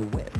A